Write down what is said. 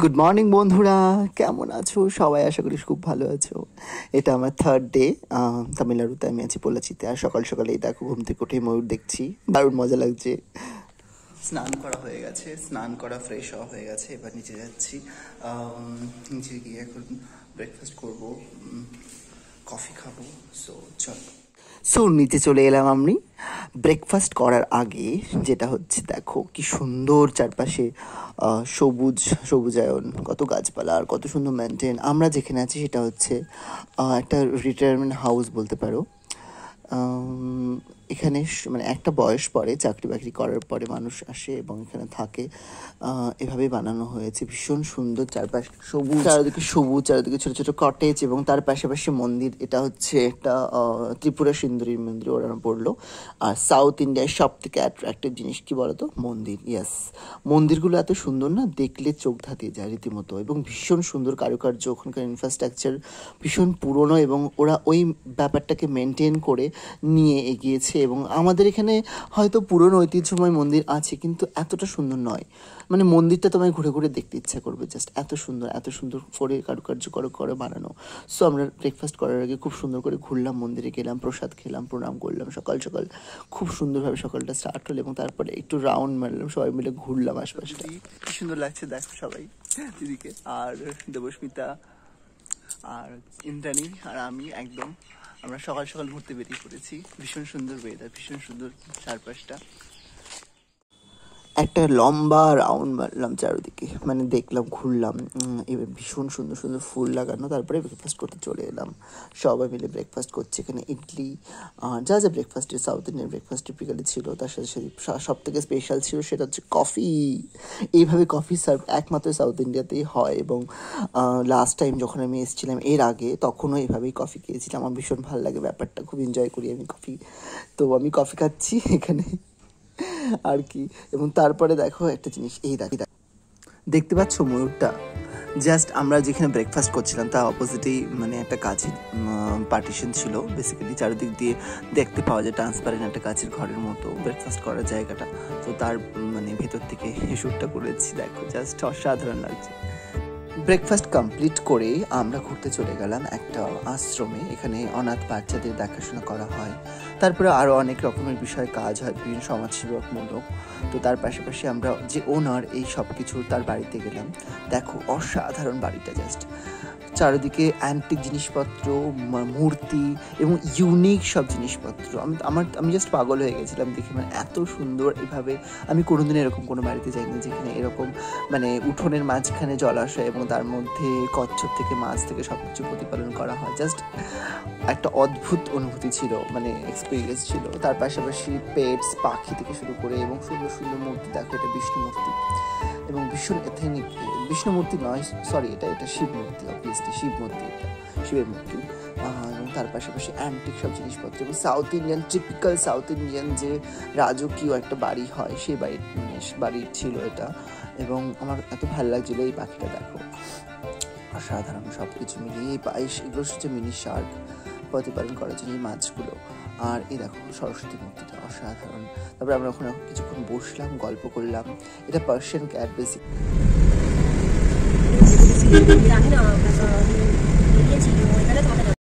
Good morning বন্ধুরা। কেমন আছো? সবাই আশা করি খুব ভালো আছো। এটা আমার থার্ড ডে তামিলনাড়ুতে আমি আছি পোলাচিতে আর সকাল সকালে এই দেখো, ঘুম থেকে উঠে ময়ূর দেখছি। দারুণ মজা লাগছে। স্নান করা হয়ে গেছে, স্নান করা ফ্রেশ হওয়া হয়ে গেছে। এবার নিচে যাচ্ছি। নিচে গিয়ে এখন ব্রেকফাস্ট করব কফি খাব। সো চল। সো নিচে চলে এলাম আমি। ব্রেকফাস্ট করার আগে যেটা হচ্ছে, দেখো কি সুন্দর চারপাশে সবুজ, সবুজায়ন, কত গাছপালা আর কত সুন্দর মেনটেন আমরা যেখানে আছি সেটা হচ্ছে একটা রিটায়ারমেন্ট হাউস বলতে পারো। এখানে মানে একটা বয়স পরে চাকরি বাকরি করার পরে মানুষ আসে এবং এখানে থাকে। এভাবে বানানো হয়েছে। ভীষণ সুন্দর চারপাশ। সবুজ। চারিদিকে সবুজ চারিদিকে ছোট ছোট কটেজ এবং তার পাশাপাশি মন্দির। এটা হচ্ছে একটা ত্রিপুরা সুন্দরী মন্দির ওরা পড়ল। আর সাউথ ইন্ডিয়ার সব থেকে অ্যাট্রাক্টিভ জিনিস কি বলতো? মন্দির ইয়াস মন্দিরগুলো এত সুন্দর না দেখলে চোখ ধাতিয়ে যায় রীতিমতো এবং ভীষণ সুন্দর কারুকার্য। ওখানকার ইনফ্রাস্ট্রাকচার ভীষণ পুরনো এবং ওরা ওই ব্যাপারটাকে মেনটেন করে নিয়ে এগিয়েছে। এবং আমাদের এখানে হয়তো পুরনো ঐতিহ্যময় মন্দির আছে, কিন্তু এতটা সুন্দর নয়। মানে মন্দিরটা তোমায় ঘুরে ঘুরে দেখতে ইচ্ছা করবে জাস্ট এত সুন্দর এত সুন্দর করে কারুকার্য করে করে বানানো। সো আমরা ব্রেকফাস্ট করার আগে খুব সুন্দর করে ঘুরলাম, মন্দিরে গেলাম, প্রসাদ খেলাম, প্রণাম করলাম, সকাল সকাল খুব সুন্দরভাবে সকালটা স্টার্ট হলো এবং তারপরে একটু রাউন্ড মারলাম, সবাই মিলে ঘুরলাম আশপাশটা। কি সুন্দর লাগছে দেখো সবাই, দিদিকে। আর দেবস্মিতা, আর ইন্দ্রাণী, আর আমি একদম আমরা সকাল সকাল ঘুরতে বেরিয়ে পড়েছি। ভীষণ সুন্দর ওয়েদার ভীষণ সুন্দর চারপাশটা। একটা লম্বা রাউন্ড মারলাম চারিদিকে। মানে দেখলাম, ঘুরলাম এবার ভীষণ সুন্দর সুন্দর ফুল লাগানো, তারপরে ব্রেকফাস্ট করতে চলে এলাম। সবাই মিলে ব্রেকফাস্ট করছে এখানে, ইডলি যা যা ব্রেকফাস্টে সাউথ ইন্ডিয়ান ব্রেকফাস্ট টিপিক্যালি ছিল, তার সাথে সাথে সব থেকে স্পেশাল ছিল সেটা হচ্ছে কফি এইভাবে কফি সার্ভ একমাত্র সাউথ ইন্ডিয়াতেই হয় এবং লাস্ট টাইম যখন আমি এসেছিলাম এর আগে, তখনও এইভাবেই কফি খেয়েছিলাম। আমার ভীষণ ভালো লাগে ব্যাপারটা, খুব এনজয় করি আমি কফি তো আমি কফি খাচ্ছি এখানে। আর কি এবং তারপরে দেখো একটা জিনিস, এই দেখি দেখতে পাচ্ছ ময়ূরটা? জাস্ট আমরা যেখানে ব্রেকফাস্ট করছিলাম তার অপোজিটেই মানে একটা কাছের পার্টিশন ছিল। বেসিক্যালি চারিদিক দিয়ে দেখতে পাওয়া যায় ট্রান্সপারেন্ট একটা কাছের ঘরের মতো ব্রেকফাস্ট করার জায়গাটা। তো তার মানে ভেতর থেকে শ্যুটটা করেছি, দেখো। জাস্ট অসাধারণ লাগছে। ব্রেকফাস্ট কমপ্লিট করে আমরা ঘুরতে চলে গেলাম একটা আশ্রমে। এখানে অনাথ বাচ্চাদের দেখাশোনা করা হয়। তারপরে আরও অনেক রকমের বিষয়, কাজ হয়, বিভিন্ন সমাজসেবামূলক তো তার পাশাপাশি আমরা যে ওনার এই সব কিছু তার বাড়িতে গেলাম। দেখো অসাধারণ বাড়িটা জাস্ট চারিদিকে অ্যান্টিক জিনিসপত্র মূর্তি এবং ইউনিক সব জিনিসপত্র। আমি, আমার, আমি জাস্ট পাগল হয়ে গেছিলাম দেখে মানে এত সুন্দর এভাবে। আমি কোনোদিন এরকম কোনো বাড়িতে যাইনি যেখানে এরকম মানে উঠোনের মাঝখানে জলাশয় এবং তার মধ্যে কচ্ছপ থেকে মাছ থেকে সব কিছু প্রতিপালন করা হয়। জাস্ট একটা অদ্ভুত অনুভূতি ছিল মানে এক্সপিরিয়েন্স ছিল। তার পাশাপাশি পেটস পাখি থেকে শুরু করে এবং সুন্দর সুন্দর মূর্তি, দেখো এটা বিষ্ণু মূর্তি এবং ভীষণ এথেনিক বিষ্ণু মূর্তি নয় সরি এটা এটা শিব মূর্তি অবভিয়াসলি শিব মূর্তি এটা, শিবের মূর্তি। এবং তার পাশাপাশি অ্যান্টিক সব জিনিসপত্র এবং south Indian typical south Indian যে রাজকীয় একটা বাড়ি হয়, সেই বাড়ির মানে বাড়ি ছিল এটা। এবং আমার এত ভালো লাগছিল এই পাখিটা, দেখো। অসাধারণ সব কিছু মিলিয়ে এই পায়েস, এগুলো হচ্ছে মিনি শার্ক প্রতিপালন করার জন্য এই মাছগুলো। আর এই দেখো সরস্বতী মূর্তিটা, অসাধারণ। তারপরে আমরা ওখানে কিছুক্ষণ বসলাম, গল্প করলাম। এটা পার্সিয়ান ক্যাট বেসিক 你呀你那个那个你你联系我原来怎么在